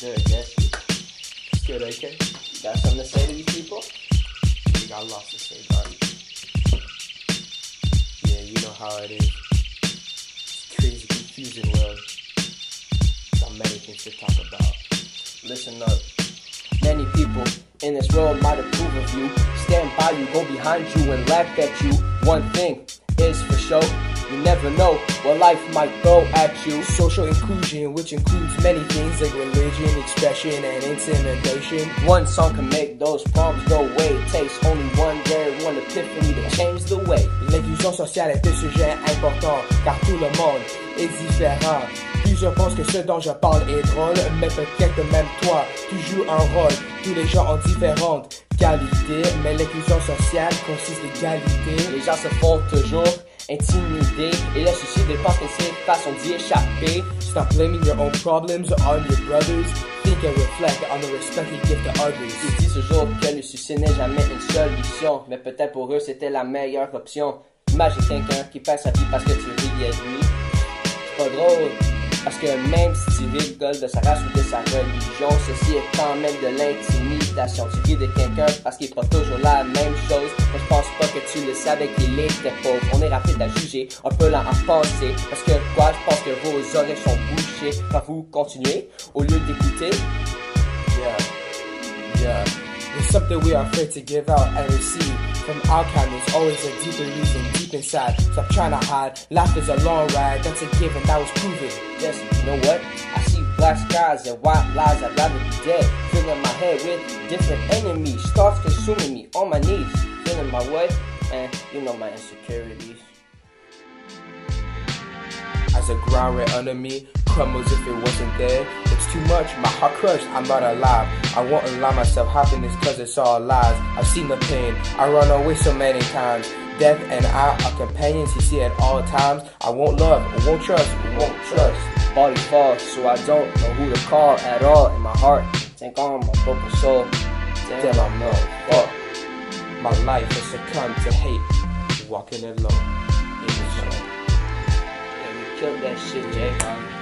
Good. It's good, okay. You got something to say to these people? We got lots to say, buddy. Yeah, you know how it is. It's crazy, confusing world. Got many things to talk about. Listen up. Many people in this world might approve of you, stand by you, go behind you, and laugh at you. One thing is for sure, you never know what life might throw at you. Social inclusion, which includes many things like religion, expression, and intimidation. One song can make those problems go away. It takes only one rare one epiphany to change the way. L'inclusion sociale est un sujet important, car tout le monde est différent. Plusieurs pensent que ce dont je parle est drôle, mais peut-être même toi, tu joues un rôle. Tous les gens ont différentes qualités, mais l'inclusion sociale consiste d'égalité. Les gens se font toujours intimider et le souci de penser façon d'y échapper. Stop blaming your own problems on your brothers. Think and reflect on the respect you give to others. Ils disent toujours que le succès n'est jamais une solution, mais peut-être pour eux c'était la meilleure option. Imagine quelqu'un qui perd sa vie parce que tu riais de lui. C'est pas drôle. Parce que même si tu rigoles de sa race ou de sa religion, ceci est quand même de l'intimidation. Tu ris de quelqu'un parce qu'il prend toujours la même chose. Mais je pense pas que tu le savais qu'il était pauvre. On est rapide à juger, un peu lent à penser. Parce que quoi, je pense que vos oreilles sont bouchées quand vous continuez au lieu d'écouter. Yeah, yeah. There's something we are afraid to give out and receive. From our kind, there's always a deeper reason deep inside. Stop trying to hide. Life is a long ride, that's a given, that was proven. Yes, you know what? I see black skies and white lies. I'd rather be dead. Filling my head with different enemies. Starts consuming me on my knees. My way, and you know my insecurities. As a ground right under me crumbles if it wasn't there. It's too much, my heart crushed, I'm not alive. I won't allow myself happiness cause it's all lies. I've seen the pain, I run away so many times. Death and I are companions, you see at all times. I won't love, I won't trust, I won't trust. Body falls, so I don't know who to call at all. In my heart, think on my broken soul. Damn, I know, fuck. My life has succumbed to hate, walking alone. It was Yeah, we killed that shit, Jay.